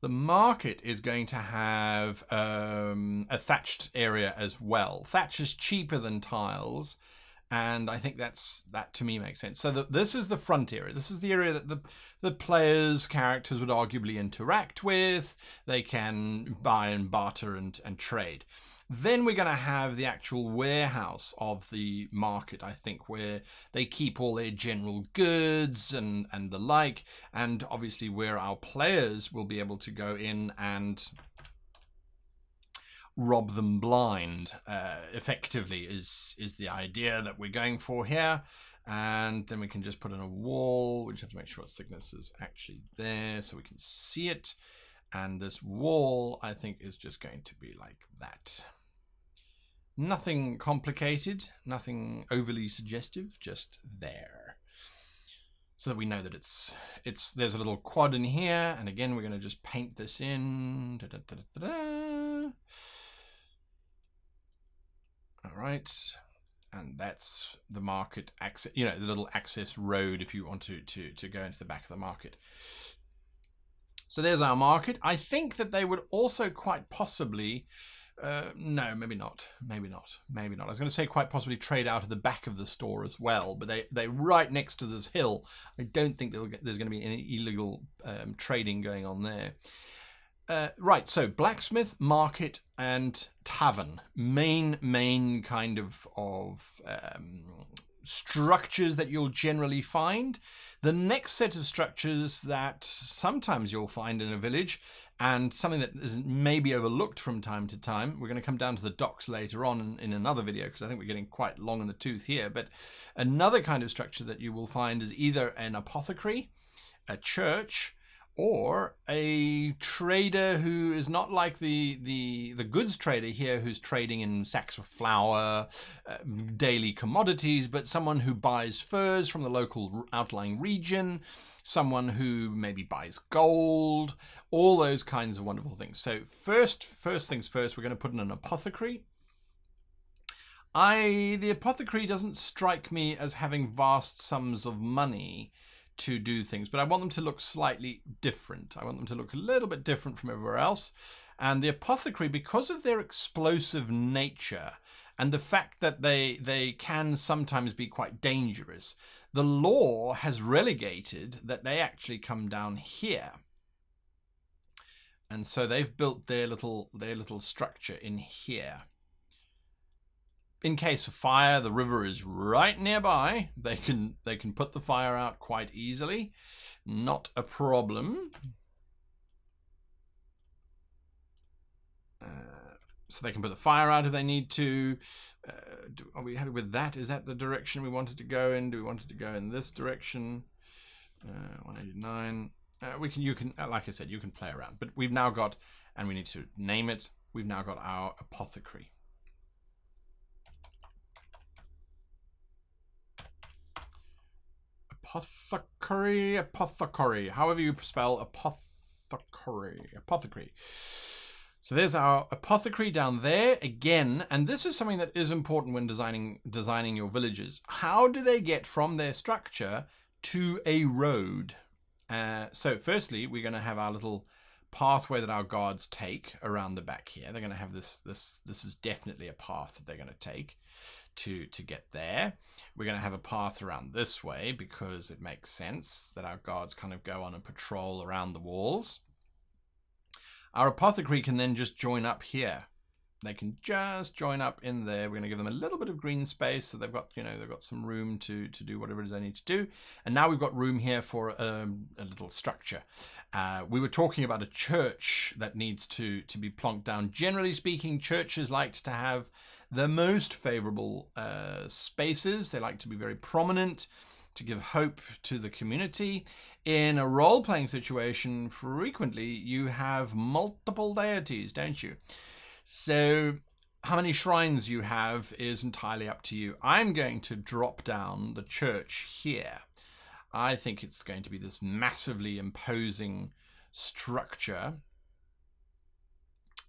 the market is going to have um, a thatched area as well. Thatch is cheaper than tiles, and I think that's that to me makes sense. So the, this is the front area. This is the area that the the players' characters would arguably interact with. They can buy and barter and and trade. Then we're going to have the actual warehouse of the market, I think, where they keep all their general goods and, and the like, and obviously where our players will be able to go in and rob them blind, uh, effectively, is, is the idea that we're going for here. And then we can just put in a wall. We just have to make sure its thickness is actually there so we can see it. And this wall, I think, is just going to be like that. Nothing complicated, nothing overly suggestive, just there. so that we know that it's it's there's a little quad in here and again we're going to just paint this in. Da, da, da, all right. And that's the market access you know the little access road if you want to to to go into the back of the market. So there's our market. I think that they would also quite possibly uh, no, maybe not. Maybe not. Maybe not. I was going to say quite possibly trade out of the back of the store as well, but they they're right next to this hill. I don't think get, there's going to be any illegal um, trading going on there. Uh, right, so blacksmith, market, and tavern, main main kind of of um, structures that you'll generally find. The next set of structures that sometimes you'll find in a village and something that is maybe overlooked from time to time. We're going to come down to the docks later on in, in another video because I think we're getting quite long in the tooth here. But another kind of structure that you will find is either an apothecary, a church, or a trader who is not like the the the goods trader here who's trading in sacks of flour uh, daily commodities but someone who buys furs from the local outlying region someone who maybe buys gold all those kinds of wonderful things so first first things first we're going to put in an apothecary I the apothecary doesn't strike me as having vast sums of money to do things, but I want them to look slightly different. I want them to look a little bit different from everywhere else. And the apothecary, because of their explosive nature and the fact that they they can sometimes be quite dangerous, the law has relegated that they actually come down here. And so they've built their little their little structure in here in case of fire, the river is right nearby. They can they can put the fire out quite easily. Not a problem. Uh, so they can put the fire out if they need to. Uh, do, are we happy with that? Is that the direction we wanted to go in? Do we want it to go in this direction? Uh, 189. Uh, we can, you can, uh, like I said, you can play around. But we've now got, and we need to name it. We've now got our apothecary. apothecary, apothecary, however you spell apothecary, apothecary. So there's our apothecary down there again, and this is something that is important when designing designing your villages. How do they get from their structure to a road? Uh, so firstly, we're going to have our little pathway that our guards take around the back here. They're going to have this. This this is definitely a path that they're going to take to, to get there. We're going to have a path around this way because it makes sense that our guards kind of go on a patrol around the walls. Our apothecary can then just join up here. They can just join up in there. We're going to give them a little bit of green space so they've got, you know, they've got some room to, to do whatever it is they need to do. And now we've got room here for um, a little structure. Uh, we were talking about a church that needs to, to be plonked down. Generally speaking, churches like to have the most favorable uh, spaces. They like to be very prominent to give hope to the community. In a role playing situation, frequently you have multiple deities, don't you? So, how many shrines you have is entirely up to you. I'm going to drop down the church here. I think it's going to be this massively imposing structure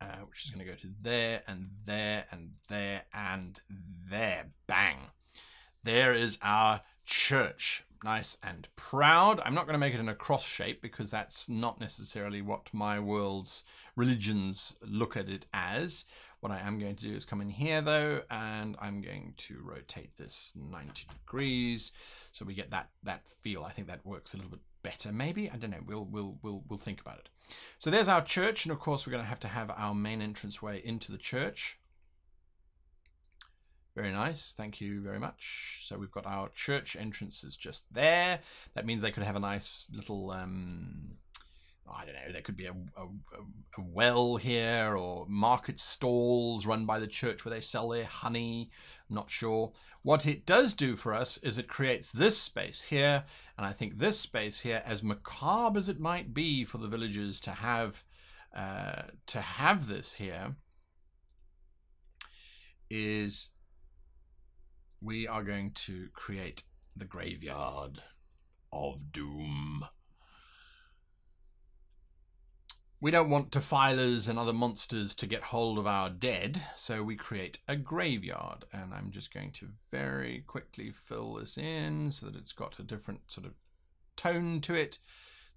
uh, which is going to go to there and there and there and there. Bang. There is our church. Nice and proud. I'm not going to make it in a cross shape because that's not necessarily what my world's religions look at it as. What I am going to do is come in here though, and I'm going to rotate this 90 degrees so we get that that feel. I think that works a little bit better maybe. I don't know. We'll we'll we'll we'll think about it. So there's our church, and of course we're going to have to have our main entranceway into the church. Very nice, thank you very much. So we've got our church entrances just there. That means they could have a nice little um, I don't know, there could be a, a, a, well here or market stalls run by the church where they sell their honey. I'm not sure. What it does do for us is it creates this space here, and I think this space here, as macabre as it might be for the villagers to have uh, to have this here, is we are going to create the graveyard. of Doom. We don't want defilers and other monsters to get hold of our dead, so we create a graveyard. And I'm just going to very quickly fill this in so that it's got a different sort of tone to it.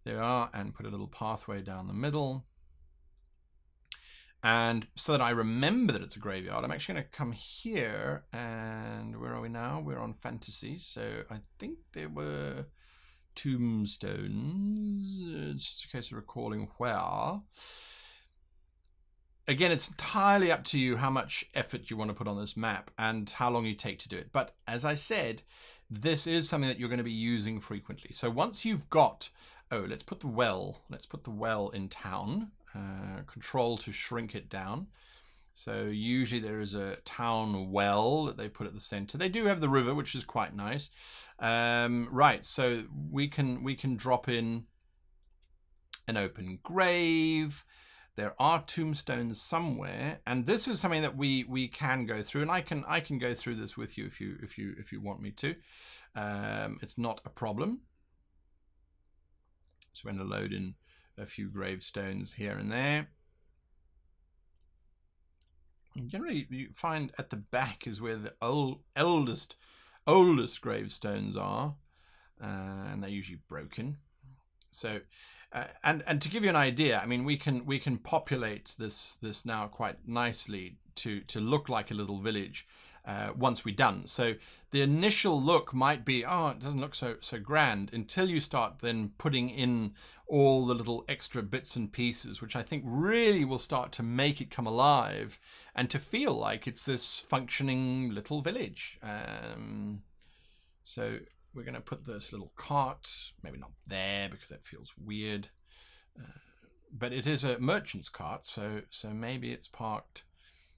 There are, and put a little pathway down the middle. And so that I remember that it's a graveyard, I'm actually going to come here and where are we now? We're on fantasy. So I think there were tombstones. It's just a case of recalling where. Again, it's entirely up to you how much effort you want to put on this map and how long you take to do it. But as I said, this is something that you're going to be using frequently. So once you've got, oh, let's put the well, let's put the well in town. Uh, control to shrink it down. So usually there is a town well that they put at the center. They do have the river, which is quite nice. Um, right, so we can we can drop in an open grave. There are tombstones somewhere, and this is something that we we can go through, and I can I can go through this with you if you if you if you want me to. Um, it's not a problem. So we're going to load in a few gravestones here and there. And generally, you find at the back is where the old, eldest, oldest gravestones are, uh, and they're usually broken. So, uh, and and to give you an idea, I mean, we can we can populate this this now quite nicely to to look like a little village uh, once we're done. So the initial look might be, oh, it doesn't look so so grand until you start then putting in all the little extra bits and pieces, which I think really will start to make it come alive and to feel like it's this functioning little village. Um, so we're going to put this little cart, maybe not there because that feels weird. Uh, but it is a merchant's cart, so so maybe it's parked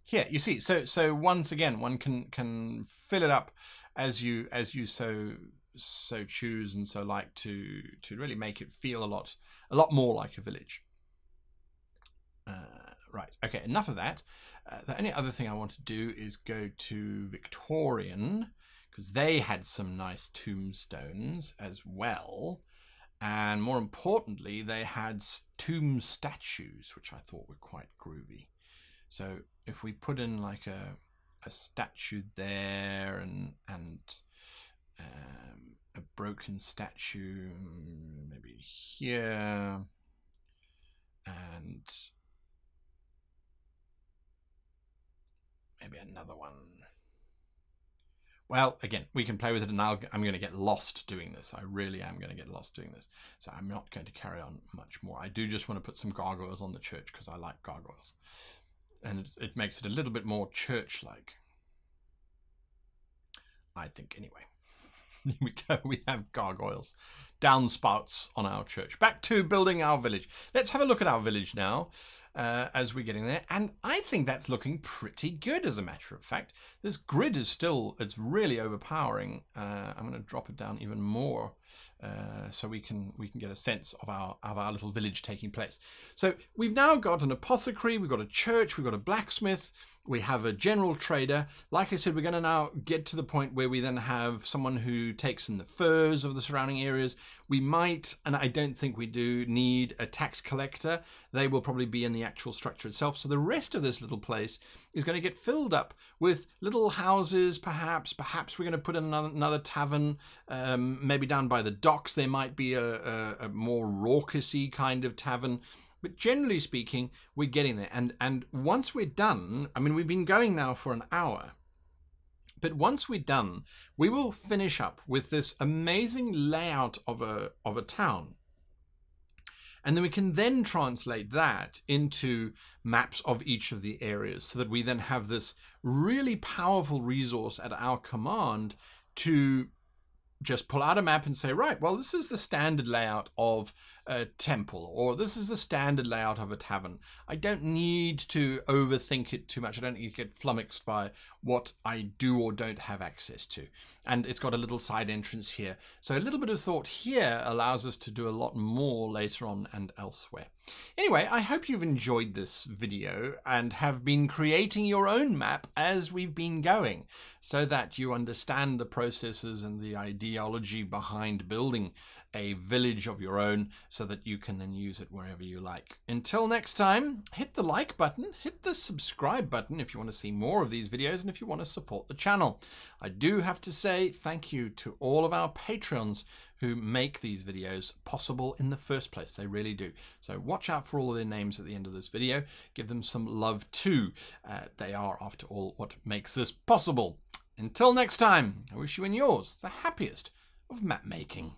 here. You see, so so once again, one can can fill it up as you as you so so choose and so like to to really make it feel a lot a lot more like a village. Uh, right. Okay. Enough of that. Uh, the only other thing I want to do is go to Victorian because they had some nice tombstones as well. And more importantly, they had tomb statues, which I thought were quite groovy. So if we put in like a, a statue there and, and um, a broken statue maybe here and maybe another one. Well, again, we can play with it and i am going to get lost doing this. I really am going to get lost doing this. So I'm not going to carry on much more. I do just want to put some gargoyles on the church because I like gargoyles. And it, makes it a little bit more church-like. I think, anyway. Here we go. We have gargoyles, downspouts on our church. Back to building our village. Let's have a look at our village now uh, as we're getting there. And I think that's looking pretty good, as a matter of fact. This grid is still, it's really overpowering. Uh, I'm going to drop it down even more uh, so we can we can get a sense of our of our little village taking place. So we've now got an apothecary, we've got a church, we've got a blacksmith, we have a general trader. Like I said, we're going to now get to the point where we then have someone who takes in the furs of the surrounding areas. We might, and I don't think we do, need a tax collector. They will probably be in the actual structure itself. So the rest of this little place is going to get filled up with little houses, perhaps. Perhaps we're going to put another, another tavern, um, maybe down by the docks. There might be a, a, a more raucousy kind of tavern. But generally speaking, we're getting there. And, and once we're done, I mean, we've been going now for an hour. But once we're done, we will finish up with this amazing layout of a, of a town. And then we can then translate that into maps of each of the areas so that we then have this really powerful resource at our command to just pull out a map and say, right, well, this is the standard layout of a temple, or this is the standard layout of a tavern. I don't need to overthink it too much. I don't need to get flummoxed by what I do or don't have access to. And it's got a little side entrance here. So a little bit of thought here allows us to do a lot more later on and elsewhere. Anyway, I hope you've enjoyed this video and have been creating your own map as we've been going so that you understand the processes and the ideology behind building a village of your own so that you can then use it wherever you like. Until next time, hit the like button, hit the subscribe button if you want to see more of these videos and if you want to support the channel. I do have to say thank you to all of our Patreons who make these videos possible in the first place. They really do. So watch out for all of their names at the end of this video. Give them some love too. Uh, they are, after all, what makes this possible. Until next time, I wish you and yours the happiest of map making.